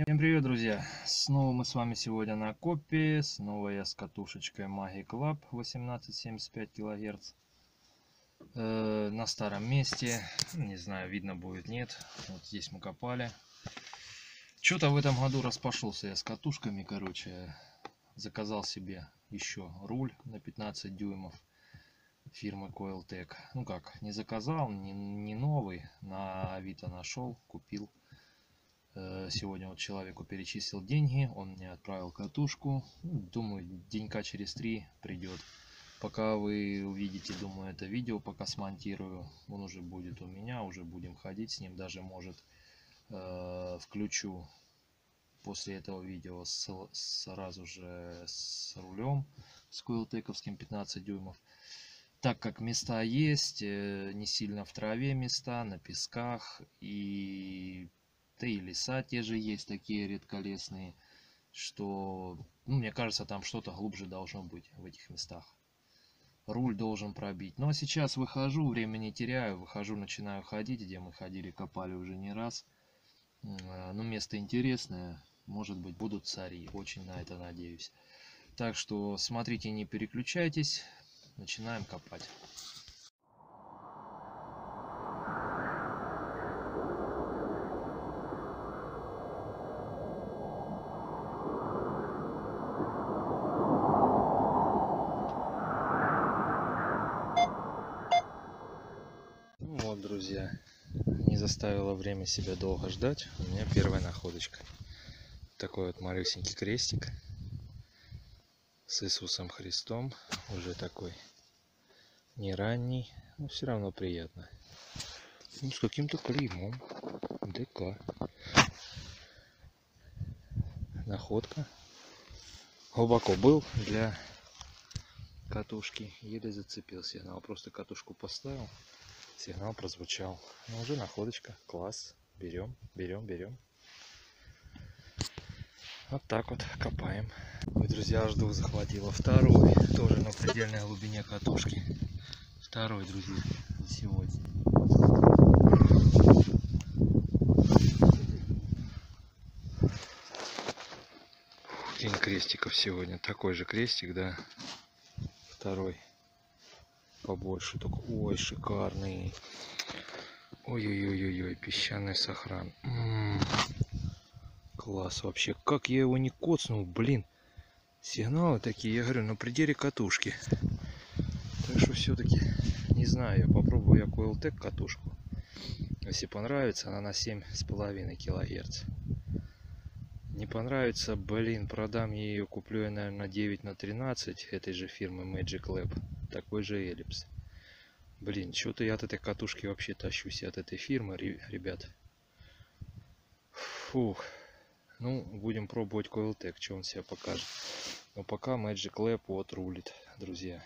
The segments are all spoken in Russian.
Всем привет, друзья! Снова мы с вами сегодня на копе. Снова я с катушечкой Magi Club 1875 килогерц. Э, на старом месте. Не знаю, видно будет, нет. Вот здесь мы копали. Что-то в этом году распошелся я с катушками, короче. Заказал себе еще руль на 15 дюймов фирмы Coiltech. Ну как, не заказал, не, не новый. На Авито нашел, купил. Э, сегодня вот человеку перечислил деньги, он мне отправил катушку. Думаю, денька через три придет. Пока вы увидите, думаю, это видео, пока смонтирую, он уже будет у меня, уже будем ходить с ним. Даже, может, э, включу после этого видео сразу же с рулем, с койлтековским 15 дюймов. Так как места есть, э, не сильно в траве места, на песках и да и леса те же есть такие редколесные, что, ну, мне кажется, там что-то глубже должно быть в этих местах. Руль должен пробить. Ну, а сейчас выхожу, время не теряю, выхожу, начинаю ходить, где мы ходили, копали уже не раз. А, ну, место интересное, может быть, будут цари, очень на это надеюсь. Так что смотрите, не переключайтесь, начинаем копать. Друзья. Не заставило время себя долго ждать. У меня первая находочка. Такой вот малюсенький крестик с Иисусом Христом. Уже такой не ранний, но все равно приятно. Ну, с каким-то клеймом. ДК. Находка. Глубоко был для катушки. Еле зацепился. Я просто катушку поставил. Сигнал прозвучал. Ну, уже находочка. Класс. Берем, берем, берем. Вот так вот копаем. Ой, друзья, жду захватила второй. Тоже на предельной глубине катушки. Второй, друзья, сегодня. День крестиков сегодня. Такой же крестик, да. Второй побольше. Только, ой, шикарный. Ой-ой-ой-ой, песчаный сохран. М -м -м. Класс вообще. Как я его не коцнул, блин. Сигналы такие, я говорю, на пределе катушки. Так что все-таки, не знаю, я попробую я Coiltech катушку. Если понравится, она на 7,5 килогерц. Не понравится, блин, продам ее, куплю я, наверное, на 9 на 13 этой же фирмы Magic Lab такой же эллипс. Блин, что-то я от этой катушки вообще тащусь от этой фирмы, ребят. Фух. Ну, будем пробовать Coiltech, что он себя покажет. Но пока Magic Lab вот рулит, друзья.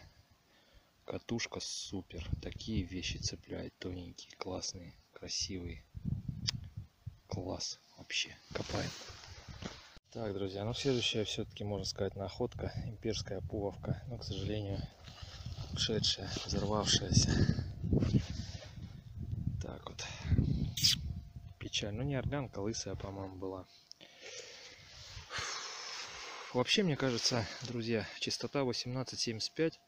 Катушка супер. Такие вещи цепляет, тоненькие, классные, красивые. Класс вообще. Копаем. Так, друзья, ну следующая все-таки, можно сказать, находка. Имперская пуговка. Но, к сожалению, ушедшая, взорвавшаяся. Так вот. Печаль. Ну не орлянка, лысая, по-моему, была. Вообще, мне кажется, друзья, частота 1875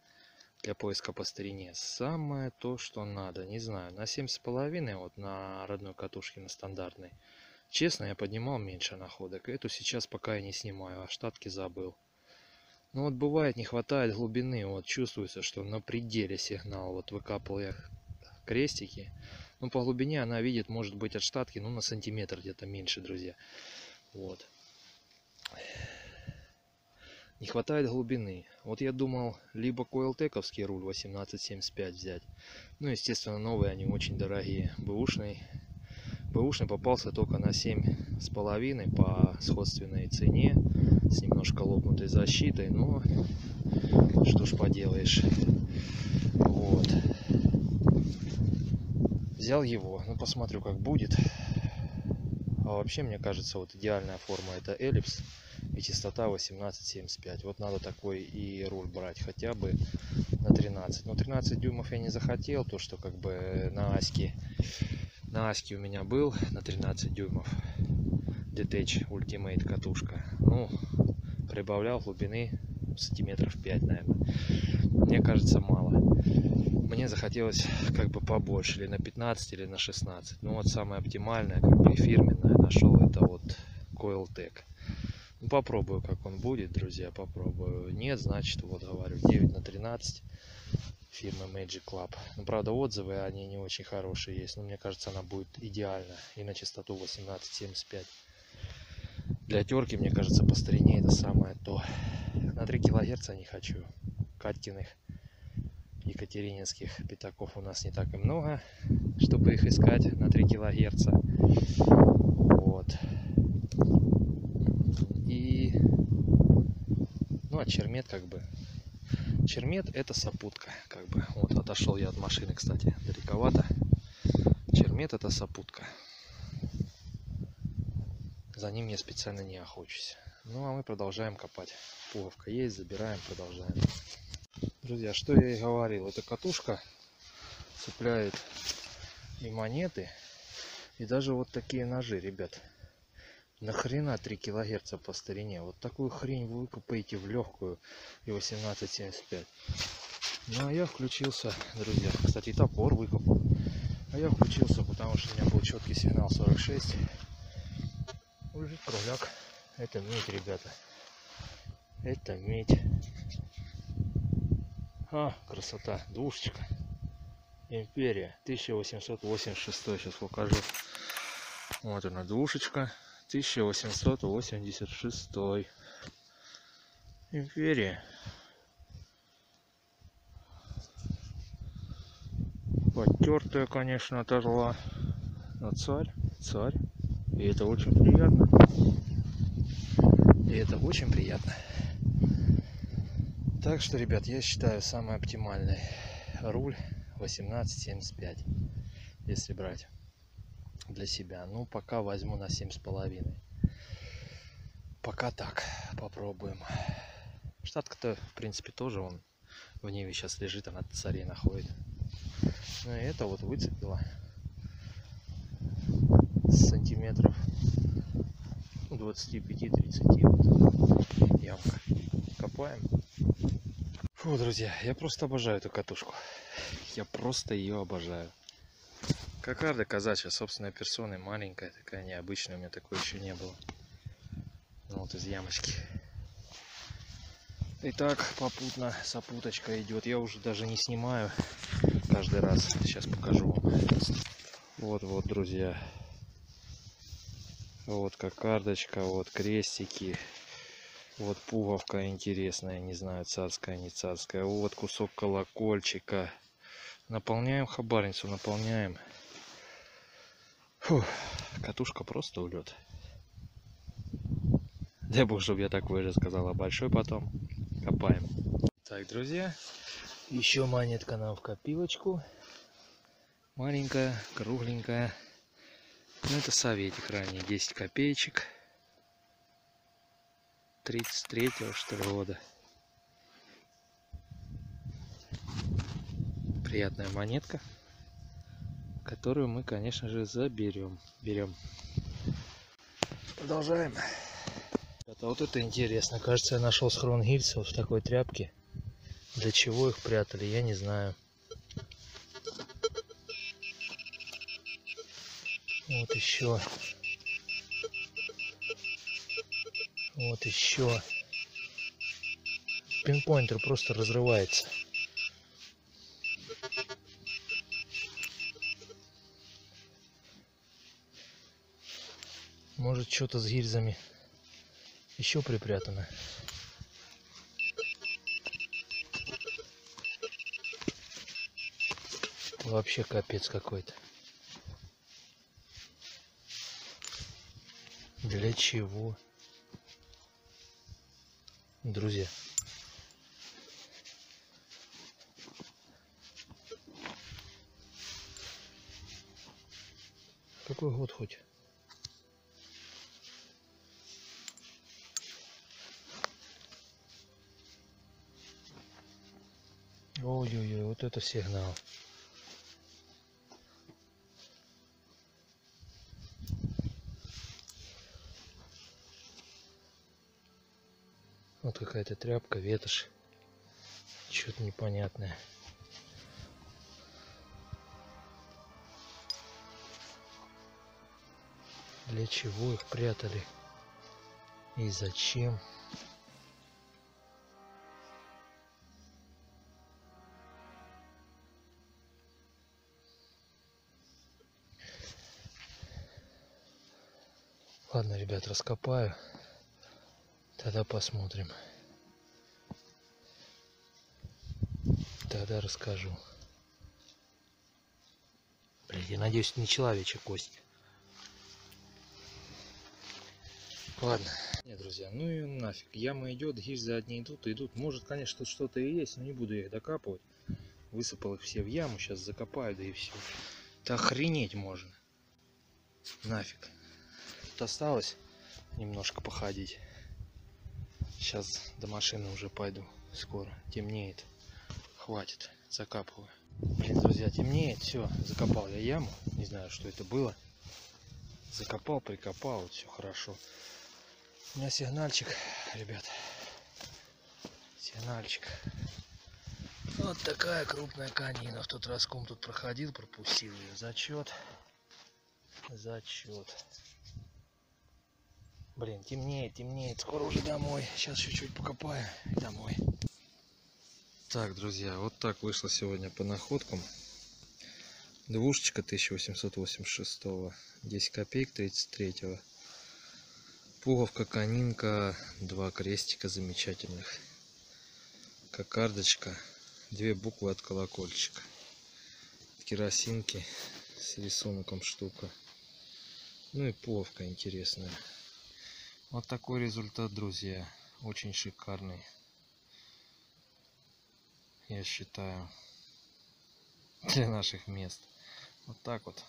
для поиска по старине самое то, что надо. Не знаю, на 7,5 вот на родной катушке, на стандартной. Честно, я поднимал меньше находок. Эту сейчас пока я не снимаю, а штатки забыл. Ну вот бывает не хватает глубины, вот чувствуется, что на пределе сигнал. Вот выкапывал я крестики. Ну по глубине она видит, может быть от штатки, ну на сантиметр где-то меньше, друзья. Вот. Не хватает глубины. Вот я думал, либо койлтековский руль 1875 взять. Ну, естественно, новые, они очень дорогие. Бэушный. Бэушный попался только на 7,5 по сходственной цене с немножко лопнутой защитой, но что ж поделаешь. Вот. Взял его, ну посмотрю как будет. А вообще мне кажется вот идеальная форма это эллипс и частота 1875. Вот надо такой и руль брать хотя бы на 13. Но 13 дюймов я не захотел, то что как бы на аське на аське у меня был на 13 дюймов Detach Ultimate катушка. Ну, прибавлял глубины сантиметров 5, наверное. Мне кажется, мало. Мне захотелось как бы побольше, или на 15, или на 16. Ну вот самое оптимальное, как бы фирменное нашел, это вот Coiltech. Ну, попробую, как он будет, друзья, попробую. Нет, значит, вот говорю, 9 на 13 фирмы Magic Club. Ну, правда, отзывы, они не очень хорошие есть, но мне кажется, она будет идеальна. И на частоту 1875. Для терки, мне кажется, по старине это самое то. На 3 килогерца не хочу. Каткиных екатерининских пятаков у нас не так и много, чтобы их искать на 3 килогерца. Вот. И ну а чермет как бы чермет это сопутка как бы вот отошел я от машины кстати далековато чермет это сопутка за ним я специально не охочусь ну а мы продолжаем копать пуговка есть забираем продолжаем друзья что я и говорил эта катушка цепляет и монеты и даже вот такие ножи ребят Нахрена 3 килогерца по старине? Вот такую хрень вы выкупаете в легкую и 18,75. Ну а я включился, друзья. Кстати, топор выкупал. А я включился, потому что у меня был четкий сигнал 46. Лежит кругляк. Это медь, ребята. Это медь. А, красота. Двушечка. Империя. 1886. Сейчас покажу. Вот она, двушечка. 1886 империя потертая конечно от орла но царь царь и это очень приятно и это очень приятно так что ребят я считаю самый оптимальный руль 1875 если брать для себя. Ну, пока возьму на семь с половиной. Пока так, попробуем. Штатка-то, в принципе, тоже он в Ниве сейчас лежит, она царей находит. Ну и это вот выцепила сантиметров 25-30 вот ямка. Копаем. Фу, друзья, я просто обожаю эту катушку. Я просто ее обожаю. Кокарда казачья, собственной персоной, маленькая, такая необычная, у меня такой еще не было. Ну, вот из ямочки. Итак, попутно сопуточка идет. Я уже даже не снимаю каждый раз. Сейчас покажу вам. Вот-вот, друзья. Вот кокардочка, вот крестики. Вот пуговка интересная, не знаю, царская, не царская. Вот кусок колокольчика. Наполняем хабарницу, наполняем. Фух, катушка просто улет. Дай бог, чтобы я такое же сказала. Большой потом. Копаем. Так, друзья, еще монетка нам в копилочку. Маленькая, кругленькая. Ну, это советик ранее, 10 копеечек. 33-го, что ли, года. Приятная монетка которую мы, конечно же, заберем. Берем. Продолжаем. Это вот это интересно. Кажется, я нашел схрон гильзов в такой тряпке. Для чего их прятали, я не знаю. Вот еще. Вот еще. Пинпоинтер просто разрывается. Может что-то с гильзами еще припрятано. Вообще капец какой-то. Для чего? Друзья. Какой год хоть? Ой-ой-ой, вот это сигнал. Вот какая-то тряпка, ветошь. Что-то непонятное. Для чего их прятали? И зачем? Ладно, ребят, раскопаю. Тогда посмотрим. Тогда расскажу. Блин, я надеюсь, не человечья кость. Ладно. Нет, друзья, ну и нафиг. Яма идет, гильзы одни идут, идут. Может, конечно, тут что-то и есть, но не буду их докапывать. Высыпал их все в яму, сейчас закопаю, да и все. Да охренеть можно. Нафиг. Тут осталось немножко походить. Сейчас до машины уже пойду. Скоро. Темнеет. Хватит. Закапываю. Блин, друзья, темнеет. Все, закопал я яму. Не знаю, что это было. Закопал, прикопал. Вот все хорошо. У меня сигнальчик, ребят. Сигнальчик. Вот такая крупная канина. В тот раз ком тут проходил, пропустил ее. Зачет. Зачет. Блин, темнеет, темнеет. Скоро уже домой. Сейчас чуть-чуть покопаю домой. Так, друзья, вот так вышло сегодня по находкам. Двушечка 1886, 10 копеек 33 Пуговка, конинка, два крестика замечательных. Кокардочка, две буквы от колокольчика. Керосинки с рисунком штука. Ну и пуговка интересная. Вот такой результат, друзья. Очень шикарный. Я считаю. Для наших мест. Вот так вот.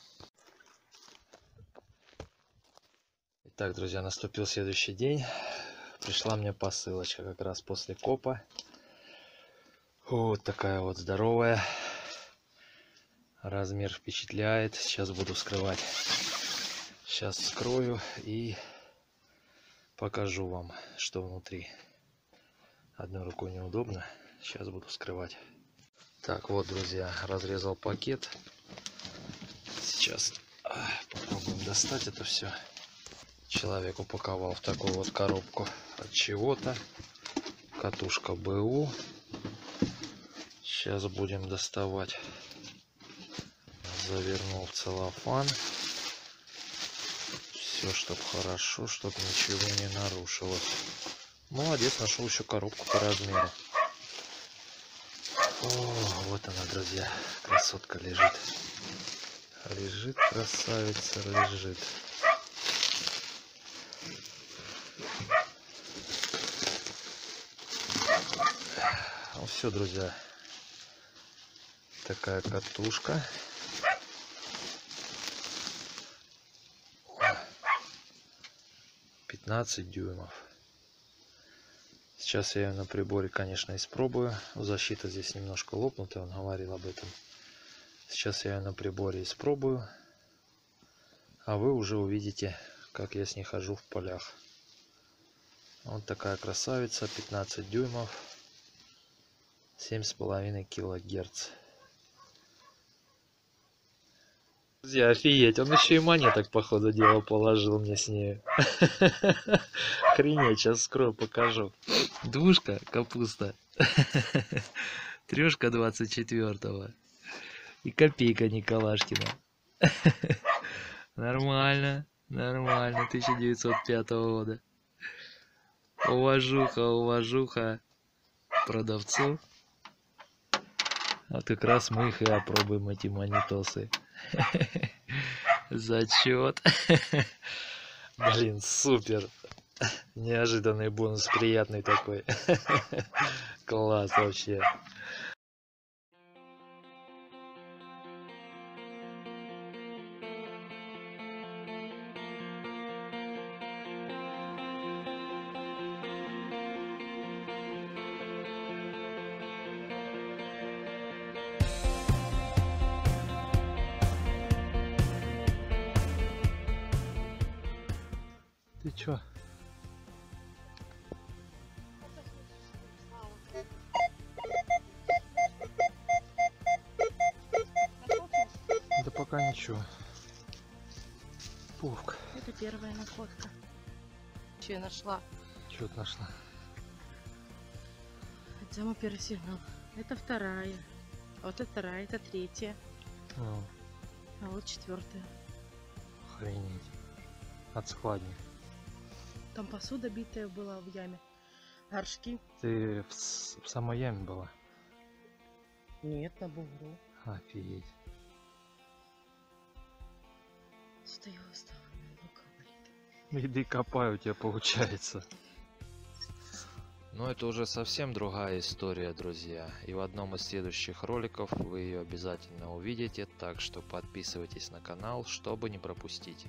Итак, друзья, наступил следующий день. Пришла мне посылочка как раз после копа. Вот такая вот здоровая. Размер впечатляет. Сейчас буду вскрывать. Сейчас вскрою и покажу вам, что внутри. Одной рукой неудобно. Сейчас буду вскрывать. Так, вот, друзья, разрезал пакет. Сейчас попробуем достать это все человек упаковал в такую вот коробку от чего-то. Катушка БУ. Сейчас будем доставать. Завернул в целлофан. Все, чтобы хорошо, чтобы ничего не нарушилось. Молодец, нашел еще коробку по размеру. О, вот она, друзья, красотка лежит. Лежит красавица, лежит. Ну все, друзья. Такая катушка. Пятнадцать дюймов. Сейчас я ее на приборе, конечно, испробую. Защита здесь немножко лопнутая, он говорил об этом. Сейчас я ее на приборе испробую. А вы уже увидите, как я с ней хожу в полях. Вот такая красавица, 15 дюймов. Семь с половиной килогерц. Друзья, офигеть, он еще и монеток, по ходу дела, положил мне с ней. Охренеть, сейчас скрою, покажу. Двушка, капуста. Трешка 24-го. И копейка Николашкина. Нормально, нормально, 1905 года. Уважуха, уважуха продавцу. Вот как раз мы их и опробуем, эти монитосы. Зачет. Блин, супер. Неожиданный бонус, приятный такой. Класс вообще. все. Да пока ничего. Пуфк. Это первая находка. Че я нашла? Че ты нашла? Хотя мы первый сигнал. Это вторая. А вот это вторая, это третья. Ну. А вот четвертая. Охренеть. От складника. Там посуда битая была в яме. Горшки. Ты в, в самой яме была? Нет, на бугру. Офигеть. Стояла, стала. Ну-ка, блин. Иди копай, у тебя получается. Но это уже совсем другая история, друзья. И в одном из следующих роликов вы ее обязательно увидите, так что подписывайтесь на канал, чтобы не пропустить.